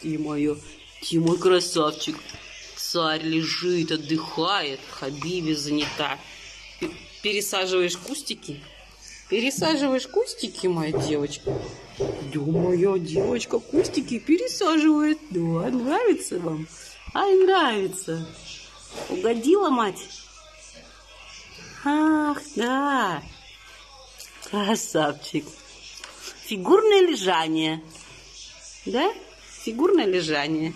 Ты моё, ты мой красавчик. Царь лежит, отдыхает, Хабиби занята. Пересаживаешь кустики? Пересаживаешь кустики, моя девочка? Да, моя девочка кустики пересаживает. Да, нравится вам? Ай, нравится. Угодила мать? Ах, да. Красавчик. Фигурное лежание. Да? Фигурное лежание.